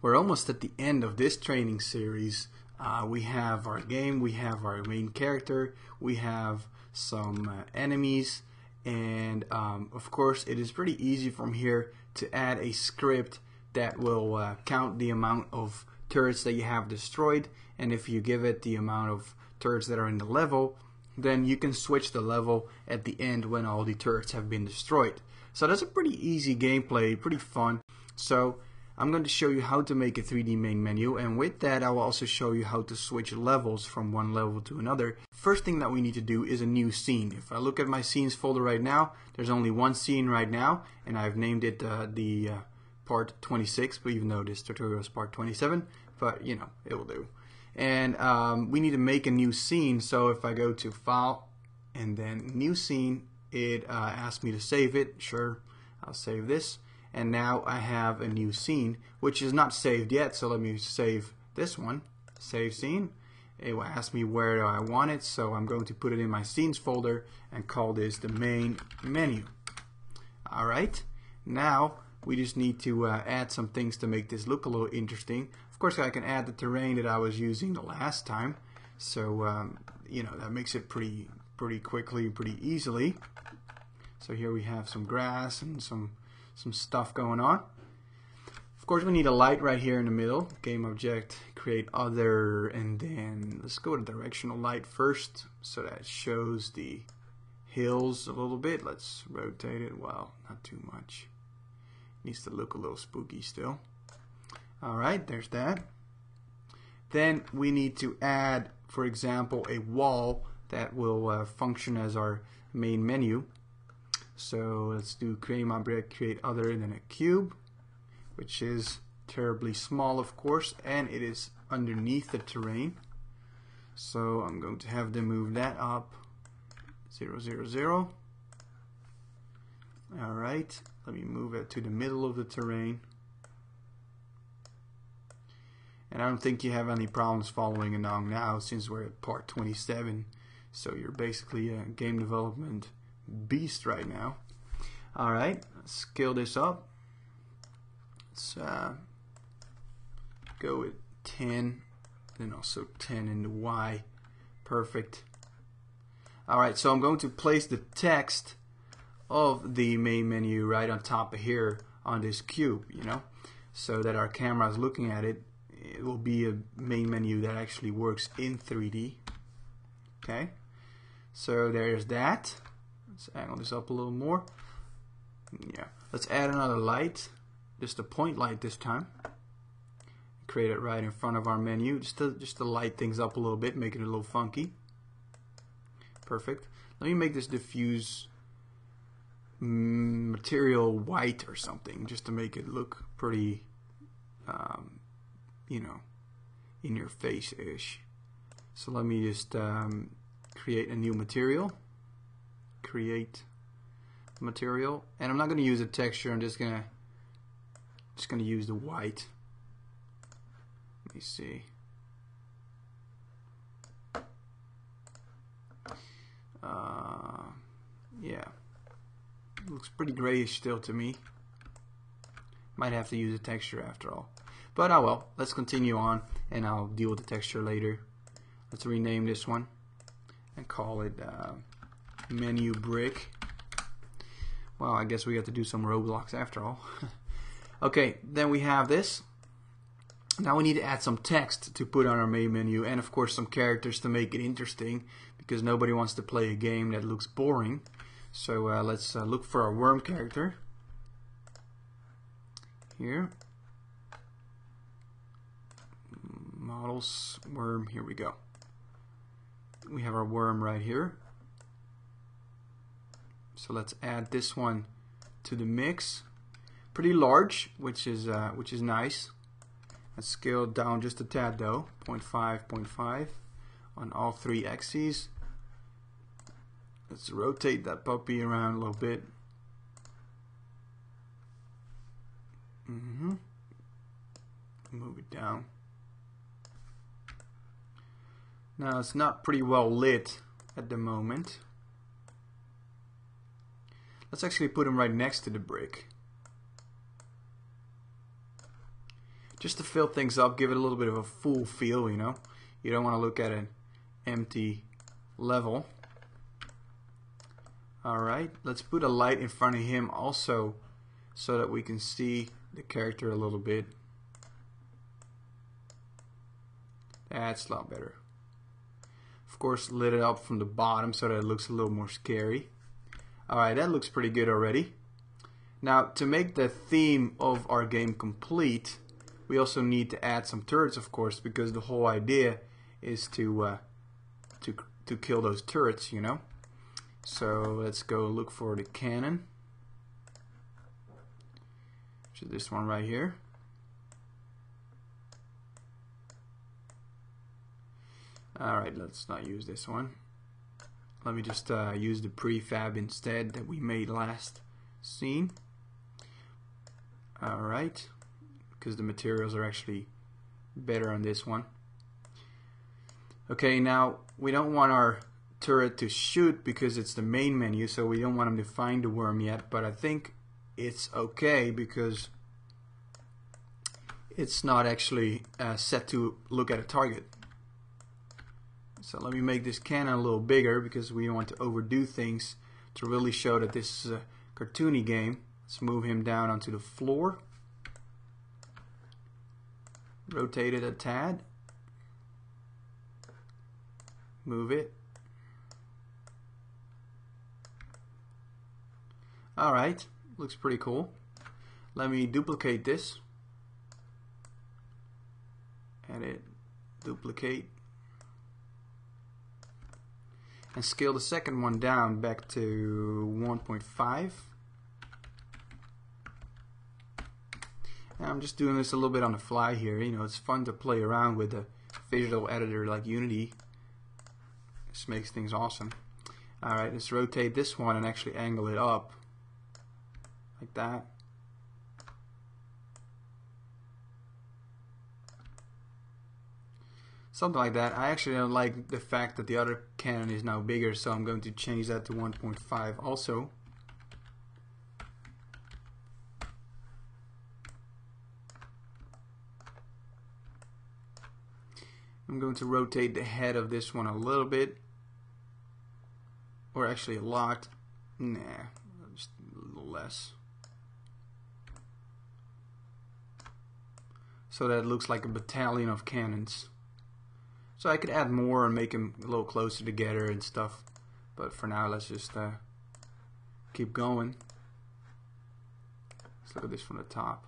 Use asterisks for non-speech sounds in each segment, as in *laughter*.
We're almost at the end of this training series. Uh, we have our game, we have our main character, we have some uh, enemies, and um, of course, it is pretty easy from here to add a script that will uh, count the amount of turrets that you have destroyed. And if you give it the amount of turrets that are in the level, then you can switch the level at the end when all the turrets have been destroyed. So that's a pretty easy gameplay, pretty fun. So I'm going to show you how to make a 3D main menu and with that I will also show you how to switch levels from one level to another. First thing that we need to do is a new scene. If I look at my scenes folder right now, there's only one scene right now and I've named it uh, the uh, part 26, but even though this tutorial is part 27, but you know, it will do. And um, we need to make a new scene, so if I go to File and then New Scene, it uh, asks me to save it. Sure, I'll save this and now I have a new scene which is not saved yet so let me save this one. Save scene. It will ask me where do I want it so I'm going to put it in my scenes folder and call this the main menu. Alright now we just need to uh, add some things to make this look a little interesting. Of course I can add the terrain that I was using the last time so um, you know that makes it pretty pretty quickly pretty easily. So here we have some grass and some some stuff going on. Of course, we need a light right here in the middle. Game object, create other, and then let's go to directional light first so that shows the hills a little bit. Let's rotate it. Well, not too much. Needs to look a little spooky still. Alright, there's that. Then we need to add, for example, a wall that will uh, function as our main menu. So let's do create object, create other than a cube, which is terribly small, of course, and it is underneath the terrain. So I'm going to have to move that up 0, 0, 0. Alright, let me move it to the middle of the terrain. And I don't think you have any problems following along now since we're at part 27. So you're basically a game development beast right now. Alright, scale this up. Let's uh, go with 10, then also 10 in the Y. Perfect. Alright, so I'm going to place the text of the main menu right on top of here on this cube, you know, so that our camera is looking at it. It will be a main menu that actually works in 3D. Okay, so there's that. Let's angle this up a little more. Yeah, let's add another light, just a point light this time. Create it right in front of our menu, just to, just to light things up a little bit, make it a little funky. Perfect. Let me make this diffuse material white or something, just to make it look pretty, um, you know, in your face-ish. So let me just um, create a new material create material. And I'm not going to use a texture I'm just gonna just gonna use the white. Let me see. Uh, yeah. Looks pretty grayish still to me. Might have to use a texture after all. But oh well let's continue on and I'll deal with the texture later. Let's rename this one and call it uh, menu brick. Well, I guess we got to do some Roblox after all. *laughs* okay, then we have this. Now we need to add some text to put on our main menu and of course some characters to make it interesting because nobody wants to play a game that looks boring. So uh, let's uh, look for our worm character. Here. Models, worm, here we go. We have our worm right here. So let's add this one to the mix. Pretty large, which is uh, which is nice. Let's scale down just a tad though, 0.5, 0.5 on all three axes. Let's rotate that puppy around a little bit. Mm -hmm. Move it down. Now it's not pretty well lit at the moment. Let's actually put them right next to the brick. just to fill things up, give it a little bit of a full feel, you know. You don't want to look at an empty level. Alright, let's put a light in front of him also so that we can see the character a little bit. That's a lot better. Of course, lit it up from the bottom so that it looks a little more scary. Alright, that looks pretty good already. Now, to make the theme of our game complete, we also need to add some turrets, of course, because the whole idea is to uh, to to kill those turrets, you know. So let's go look for the cannon. Which is this one right here. Alright, let's not use this one. Let me just uh, use the prefab instead that we made last scene. Alright, because the materials are actually better on this one. Okay, now we don't want our turret to shoot because it's the main menu, so we don't want them to find the worm yet, but I think it's okay because it's not actually uh, set to look at a target. So let me make this cannon a little bigger because we want to overdo things to really show that this is a cartoony game. Let's move him down onto the floor. Rotate it a tad. Move it. Alright, looks pretty cool. Let me duplicate this. Edit, duplicate, and scale the second one down back to 1.5 I'm just doing this a little bit on the fly here. You know it's fun to play around with a visual editor like Unity. This makes things awesome. Alright let's rotate this one and actually angle it up like that something like that. I actually don't like the fact that the other cannon is now bigger, so I'm going to change that to 1.5 also. I'm going to rotate the head of this one a little bit, or actually a lot. Nah, just a little less. So that looks like a battalion of cannons. So I could add more and make them a little closer together and stuff. But for now, let's just uh, keep going. Let's look at this from the top.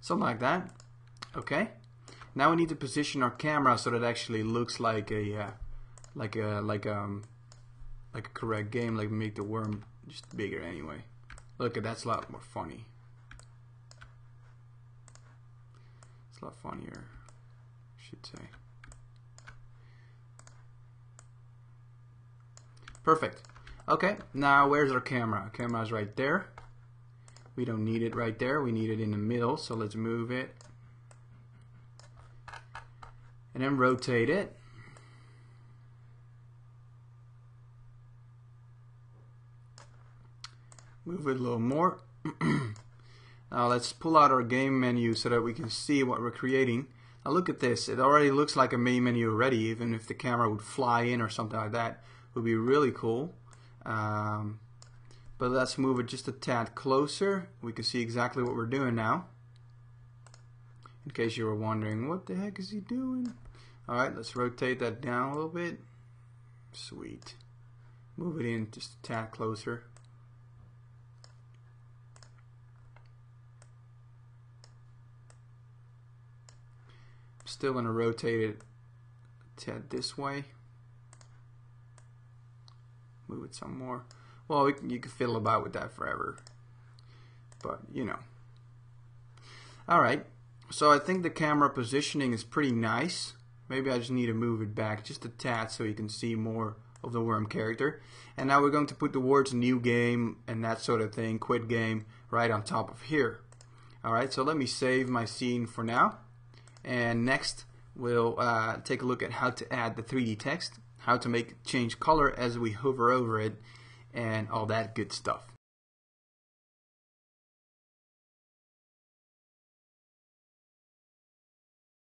Something like that. Okay. Now we need to position our camera so that it actually looks like a uh, like a like um like a correct game. Like make the worm just bigger anyway. Look that's a lot more funny. Lot funnier, I should say. Perfect. Okay, now where's our camera? Camera's right there. We don't need it right there. We need it in the middle, so let's move it. And then rotate it. Move it a little more. *clears throat* Now let's pull out our game menu so that we can see what we're creating. Now look at this. It already looks like a main menu already, even if the camera would fly in or something like that. It would be really cool. Um, but let's move it just a tad closer. We can see exactly what we're doing now. In case you were wondering, what the heck is he doing? Alright, let's rotate that down a little bit. Sweet. Move it in just a tad closer. Still going to rotate it to this way. Move it some more. Well, can, you can fiddle about with that forever. But, you know. Alright, so I think the camera positioning is pretty nice. Maybe I just need to move it back just a tad so you can see more of the worm character. And now we're going to put the words new game and that sort of thing, quit game, right on top of here. Alright, so let me save my scene for now. And next, we'll uh, take a look at how to add the 3D text, how to make change color as we hover over it, and all that good stuff.